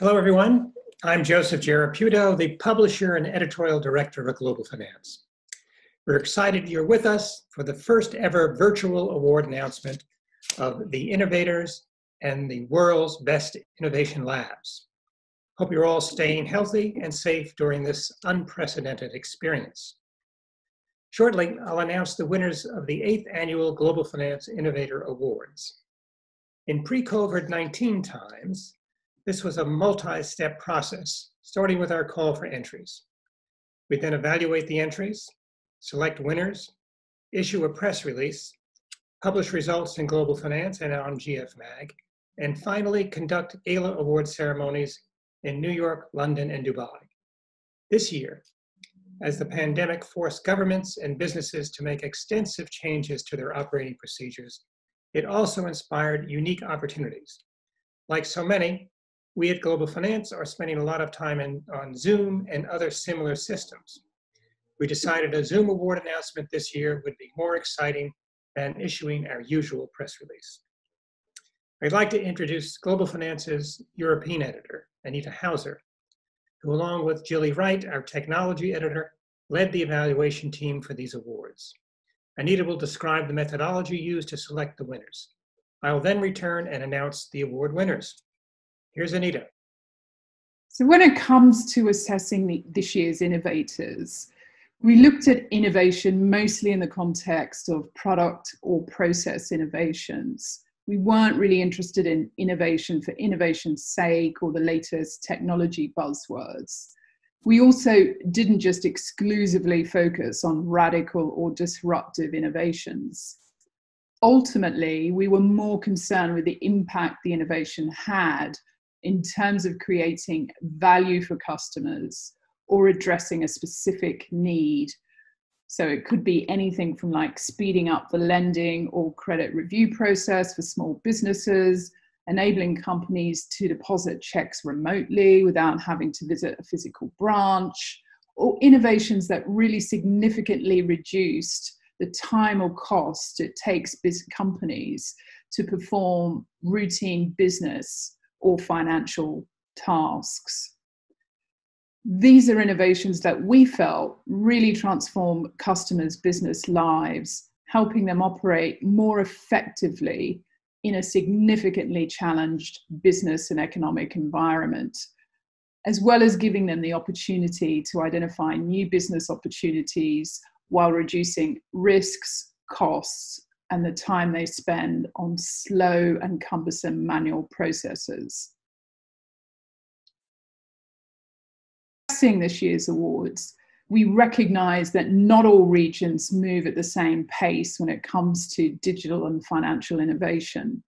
Hello, everyone. I'm Joseph Giarraputo, the publisher and editorial director of Global Finance. We're excited you're with us for the first ever virtual award announcement of the innovators and the world's best innovation labs. Hope you're all staying healthy and safe during this unprecedented experience. Shortly, I'll announce the winners of the eighth annual Global Finance Innovator Awards. In pre COVID 19 times, this was a multi step process, starting with our call for entries. We then evaluate the entries, select winners, issue a press release, publish results in Global Finance and on GF Mag, and finally conduct gala award ceremonies in New York, London, and Dubai. This year, as the pandemic forced governments and businesses to make extensive changes to their operating procedures, it also inspired unique opportunities. Like so many, we at Global Finance are spending a lot of time in, on Zoom and other similar systems. We decided a Zoom award announcement this year would be more exciting than issuing our usual press release. I'd like to introduce Global Finance's European editor, Anita Hauser, who along with Jilly Wright, our technology editor, led the evaluation team for these awards. Anita will describe the methodology used to select the winners. I will then return and announce the award winners. Here's Anita. So when it comes to assessing the, this year's innovators, we looked at innovation mostly in the context of product or process innovations. We weren't really interested in innovation for innovation's sake or the latest technology buzzwords. We also didn't just exclusively focus on radical or disruptive innovations. Ultimately, we were more concerned with the impact the innovation had in terms of creating value for customers or addressing a specific need. So it could be anything from like speeding up the lending or credit review process for small businesses, enabling companies to deposit checks remotely without having to visit a physical branch, or innovations that really significantly reduced the time or cost it takes companies to perform routine business or financial tasks. These are innovations that we felt really transform customers' business lives, helping them operate more effectively in a significantly challenged business and economic environment, as well as giving them the opportunity to identify new business opportunities while reducing risks, costs, and the time they spend on slow and cumbersome manual processes. Seeing this year's awards, we recognize that not all regions move at the same pace when it comes to digital and financial innovation.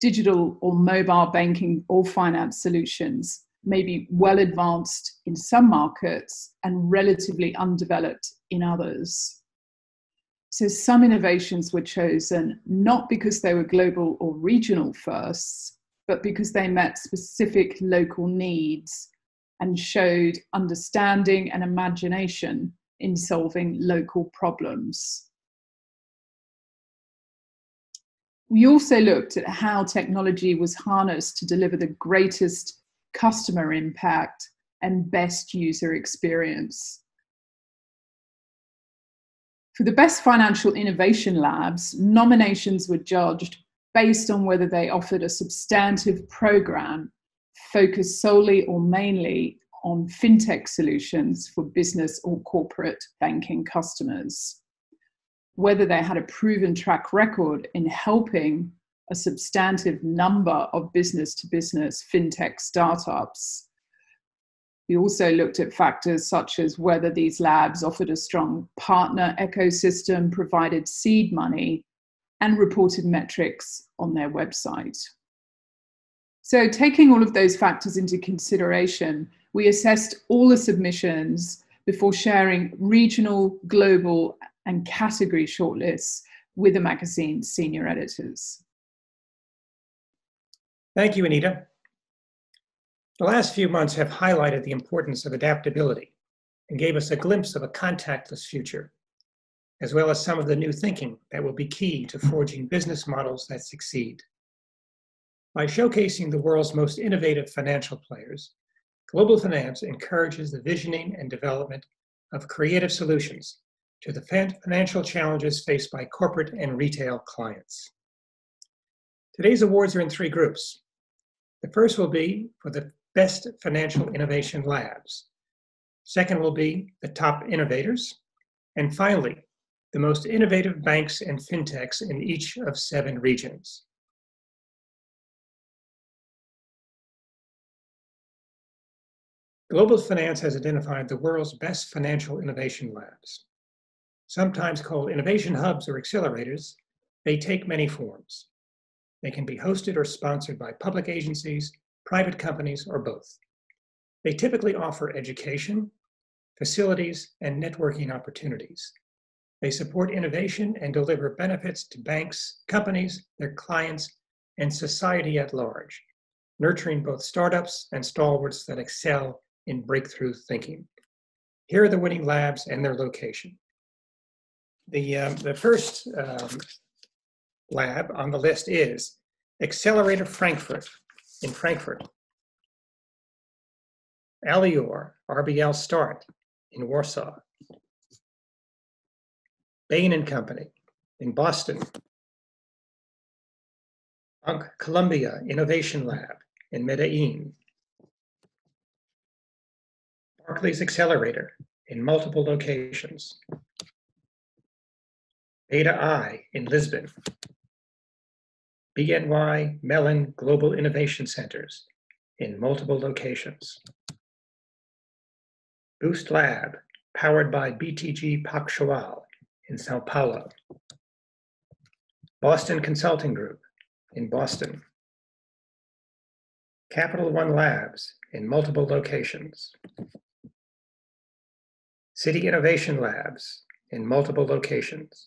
Digital or mobile banking or finance solutions may be well advanced in some markets and relatively undeveloped in others. So, some innovations were chosen not because they were global or regional firsts, but because they met specific local needs and showed understanding and imagination in solving local problems. We also looked at how technology was harnessed to deliver the greatest customer impact and best user experience. For the best financial innovation labs, nominations were judged based on whether they offered a substantive program focused solely or mainly on fintech solutions for business or corporate banking customers. Whether they had a proven track record in helping a substantive number of business to business fintech startups. We also looked at factors such as whether these labs offered a strong partner ecosystem, provided seed money, and reported metrics on their website. So, taking all of those factors into consideration, we assessed all the submissions before sharing regional, global, and category shortlists with the magazine's senior editors. Thank you, Anita. The last few months have highlighted the importance of adaptability and gave us a glimpse of a contactless future, as well as some of the new thinking that will be key to forging business models that succeed. By showcasing the world's most innovative financial players, Global Finance encourages the visioning and development of creative solutions to the financial challenges faced by corporate and retail clients. Today's awards are in three groups. The first will be for the best financial innovation labs. Second will be the top innovators. And finally, the most innovative banks and fintechs in each of seven regions. Global Finance has identified the world's best financial innovation labs. Sometimes called innovation hubs or accelerators, they take many forms. They can be hosted or sponsored by public agencies, private companies, or both. They typically offer education, facilities, and networking opportunities. They support innovation and deliver benefits to banks, companies, their clients, and society at large, nurturing both startups and stalwarts that excel in breakthrough thinking. Here are the winning labs and their location. The, um, the first um, lab on the list is Accelerator Frankfurt in Frankfurt. Alior, RBL Start in Warsaw. Bain and Company in Boston. Bank Colombia Innovation Lab in Medellin. Barclays Accelerator in multiple locations. Beta I in Lisbon. BNY Mellon Global Innovation Centers in multiple locations. Boost Lab, powered by BTG Pactual in Sao Paulo. Boston Consulting Group in Boston. Capital One Labs in multiple locations. Citi Innovation Labs in multiple locations.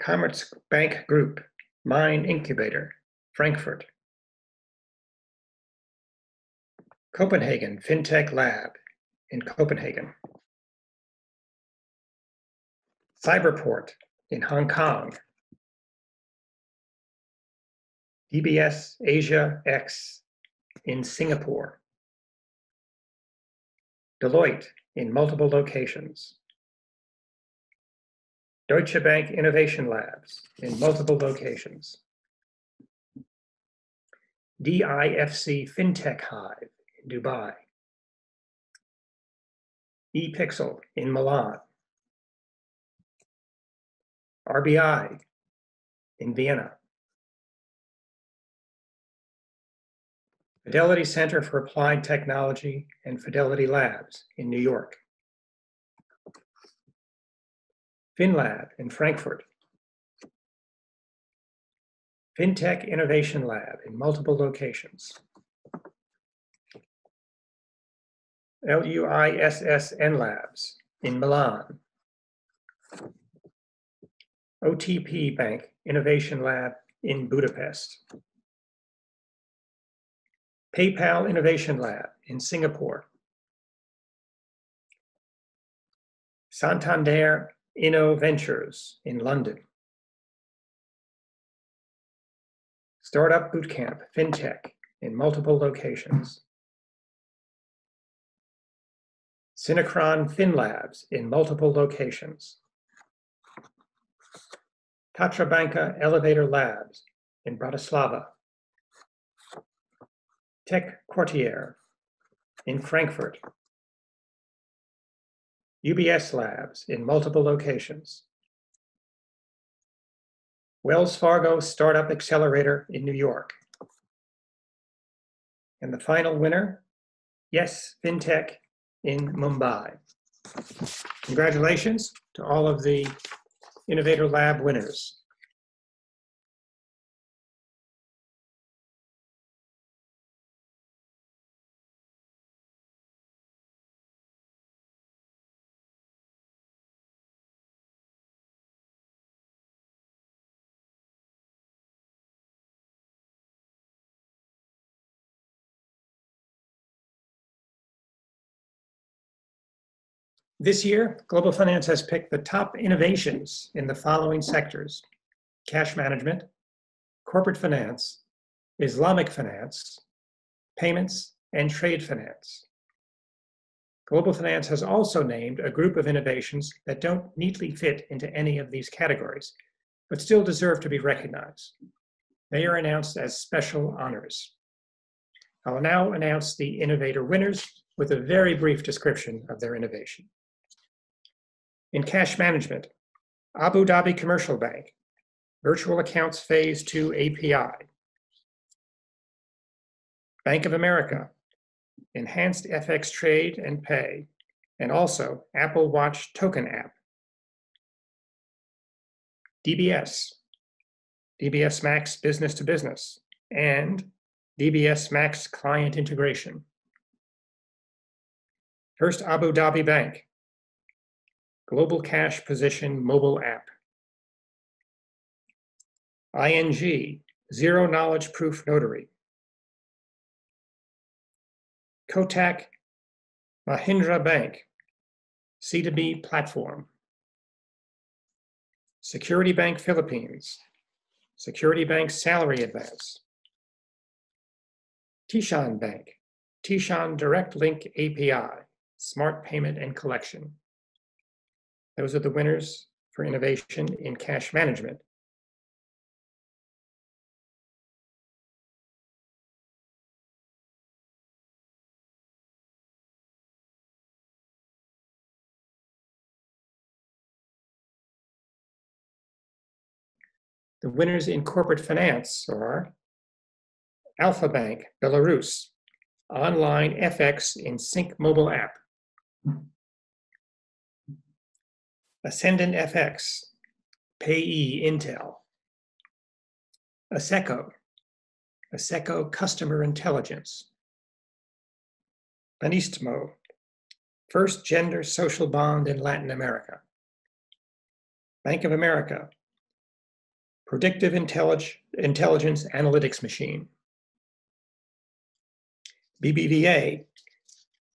Commerzbank Group, Main Incubator, Frankfurt. Copenhagen FinTech Lab in Copenhagen. Cyberport in Hong Kong. DBS Asia X in Singapore. Deloitte in multiple locations. Deutsche Bank Innovation Labs in multiple locations. DIFC FinTech Hive in Dubai. ePixel in Milan. RBI in Vienna. Fidelity Center for Applied Technology and Fidelity Labs in New York. FinLab in Frankfurt. FinTech Innovation Lab in multiple locations. LUISS EnLabs in Milan. OTP Bank Innovation Lab in Budapest. PayPal Innovation Lab in Singapore. Santander InnoVentures in London. Startup Bootcamp FinTech in multiple locations. Synechron FinLabs in multiple locations. Tatra Banka Elevator Labs in Bratislava. Tech Quartier in Frankfurt. UBS Labs in multiple locations. Wells Fargo Startup Accelerator in New York. And the final winner, Yes FinTech in Mumbai. Congratulations to all of the Innovator Lab winners. This year, Global Finance has picked the top innovations in the following sectors cash management, corporate finance, Islamic finance, payments, and trade finance. Global Finance has also named a group of innovations that don't neatly fit into any of these categories, but still deserve to be recognized. They are announced as special honors. I will now announce the innovator winners with a very brief description of their innovation. In cash management, Abu Dhabi Commercial Bank, Virtual Accounts Phase 2 API. Bank of America, Enhanced FX Trade and Pay, and also Apple Watch Token App. DBS, DBS Max Business to Business, and DBS Max Client Integration. First Abu Dhabi Bank, Global Cash Position Mobile App. ING, Zero Knowledge Proof Notary. Kotak Mahindra Bank, C2B Platform. Security Bank Philippines, Security Bank Salary Advance. Taishin Bank, Taishin Direct Link API, Smart Payment and Collection. Those are the winners for innovation in cash management. The winners in corporate finance are Alpha Bank, Belarus, online FX in Sync mobile app. Ascendant FX, Payee Intel. Asseco, Asseco Customer Intelligence. Banistmo, first gender social bond in Latin America. Bank of America, predictive intellig- intelligence analytics machine. BBVA,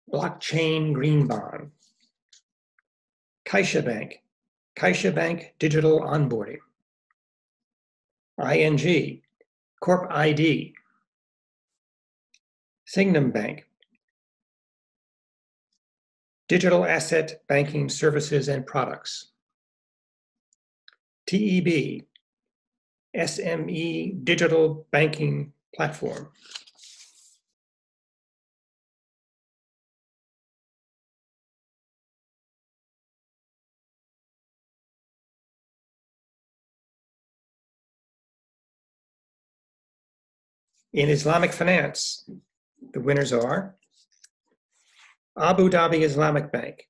blockchain green bond. Caixa Bank, Caixa Bank digital onboarding. ING, Corp ID. Sygnum Bank, digital asset banking services and products. TEB, SME digital banking platform. In Islamic finance, the winners are Abu Dhabi Islamic Bank,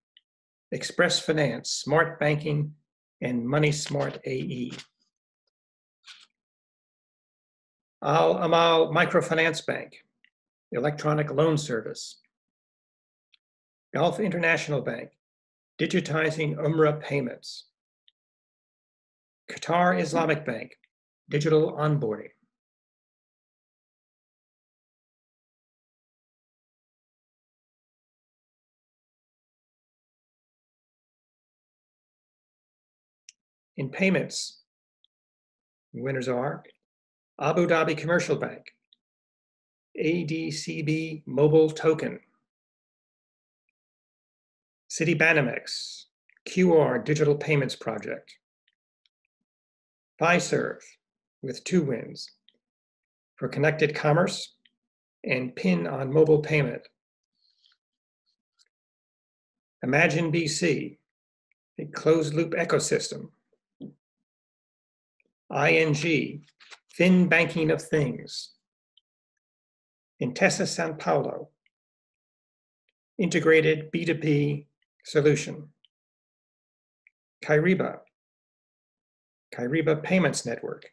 Express Finance, Smart Banking, and Money Smart AE. Al Amal Microfinance Bank, Electronic Loan Service. Gulf International Bank, digitizing Umrah payments. Qatar Islamic Bank, digital onboarding. In payments, winners are Abu Dhabi Commercial Bank, ADCB Mobile Token, Citibanamex, QR Digital Payments Project, Fiserv with two wins for connected commerce and PIN on mobile payment. Imagine BC, a closed loop ecosystem. ING, Fin Banking of Things. Intesa Sanpaolo, Integrated B2B Solution. Kyriba, Kyriba Payments Network.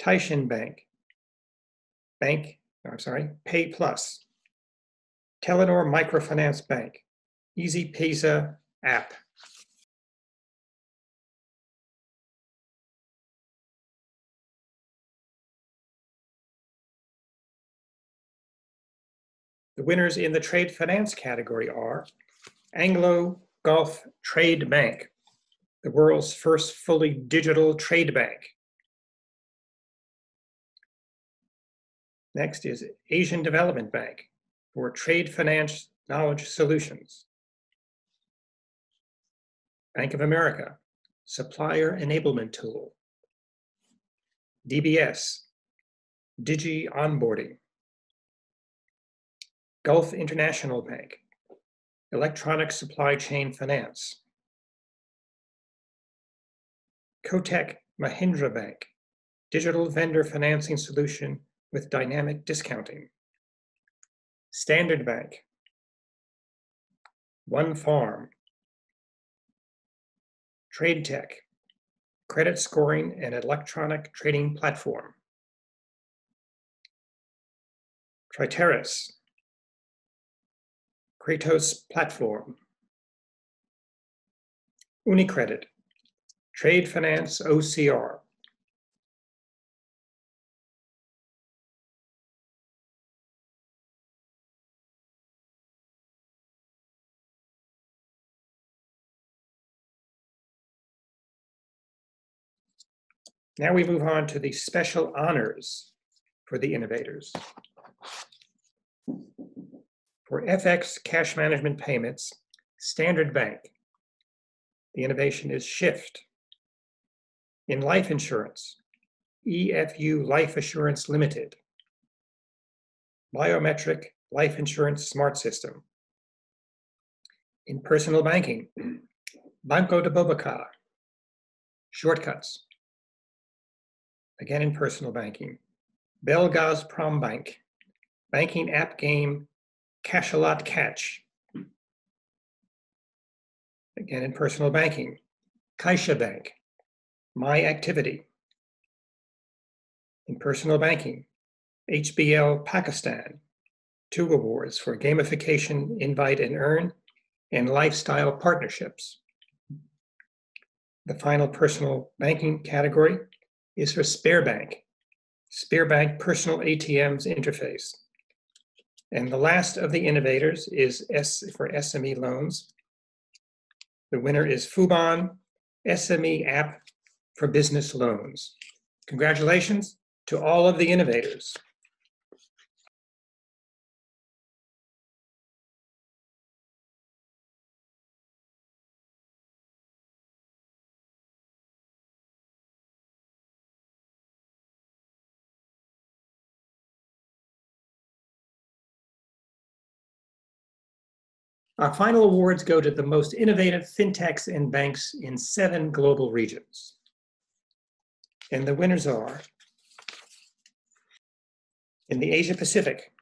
Taishin Bank, Bank, I'm sorry, Pay Plus. Telenor Microfinance Bank, Easypaisa app. The winners in the trade finance category are Anglo Gulf Trade Bank, the world's first fully digital trade bank. Next is Asian Development Bank for Trade Finance Knowledge Solutions. Bank of America, Supplier Enablement Tool. DBS, Digi Onboarding. Gulf International Bank, Electronic Supply Chain Finance. Kotak Mahindra Bank, Digital Vendor Financing Solution with Dynamic Discounting. Standard Bank, One Farm, Trade Tech, Credit Scoring and Electronic Trading Platform. Triteris, Kratos Platform. UniCredit, Trade Finance OCR. Now we move on to the special honors for the innovators. For FX cash management payments, Standard Bank. The innovation is Shift. In life insurance, EFU Life Assurance Limited. Biometric Life Insurance Smart System. In personal banking, Banco de Bobacar. Shortcuts. Again in personal banking, Belgaz Prombank. Banking app game Cash-a-lot Catch. Again in personal banking, Caixa Bank. My Activity. In personal banking, HBL Pakistan, two awards for gamification, invite and earn, and lifestyle partnerships. The final personal banking category is for Sberbank, Sberbank Personal ATMs Interface. And the last of the innovators is S for SME loans. The winner is Fubon SME app for business loans. Congratulations to all of the innovators. Our final awards go to the most innovative fintechs and banks in seven global regions. And the winners are in the Asia Pacific,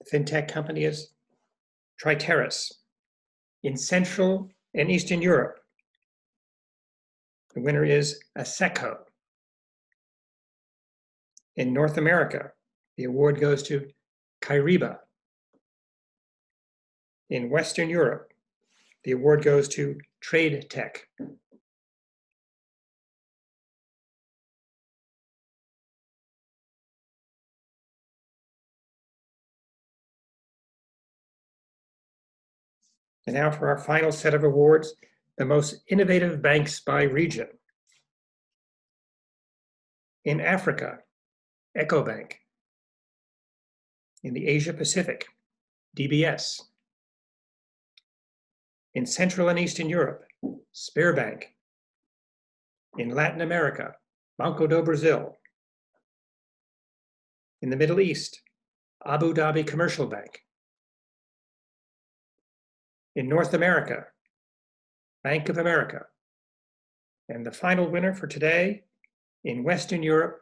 the fintech company is Triteris. In Central and Eastern Europe, the winner is Asseco. In North America, the award goes to Kyriba. In Western Europe, the award goes to Trade Tech. And now for our final set of awards, the most innovative banks by region. In Africa, EcoBank. In the Asia Pacific, DBS. In Central and Eastern Europe, Sberbank. In Latin America, Banco do Brasil. In the Middle East, Abu Dhabi Commercial Bank. In North America, Bank of America. And the final winner for today in Western Europe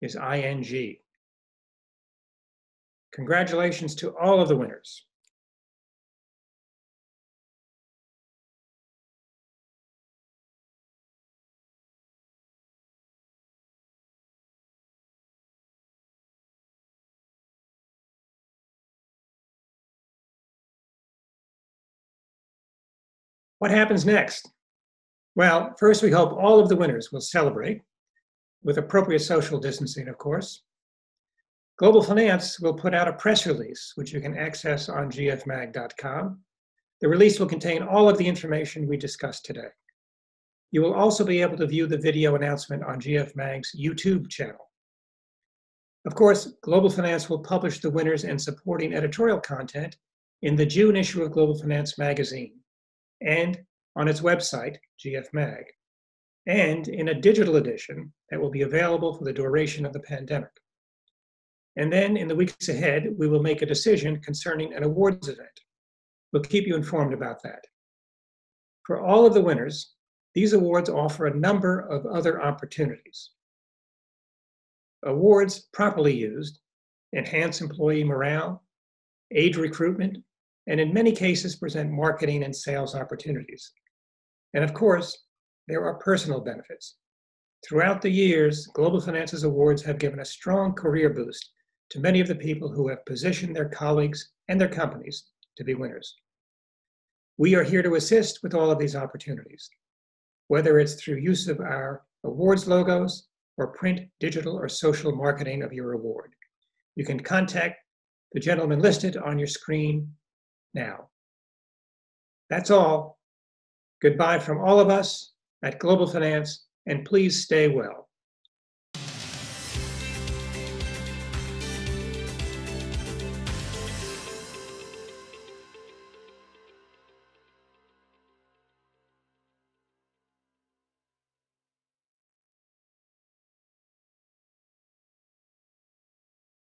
is ING. Congratulations to all of the winners. What happens next? Well, first, we hope all of the winners will celebrate with appropriate social distancing, of course. Global Finance will put out a press release, which you can access on gfmag.com. The release will contain all of the information we discussed today. You will also be able to view the video announcement on GFMag's YouTube channel. Of course, Global Finance will publish the winners and supporting editorial content in the June issue of Global Finance magazine and on its website, GF Mag, and in a digital edition that will be available for the duration of the pandemic. And then in the weeks ahead, we will make a decision concerning an awards event. We'll keep you informed about that. For all of the winners, these awards offer a number of other opportunities. Awards properly used enhance employee morale, aid recruitment, and in many cases present marketing and sales opportunities. And of course, there are personal benefits. Throughout the years, Global Finance's awards have given a strong career boost to many of the people who have positioned their colleagues and their companies to be winners. We are here to assist with all of these opportunities, whether it's through use of our awards logos or print, digital, or social marketing of your award. You can contact the gentleman listed on your screen now. That's all. Goodbye from all of us at Global Finance, and please stay well.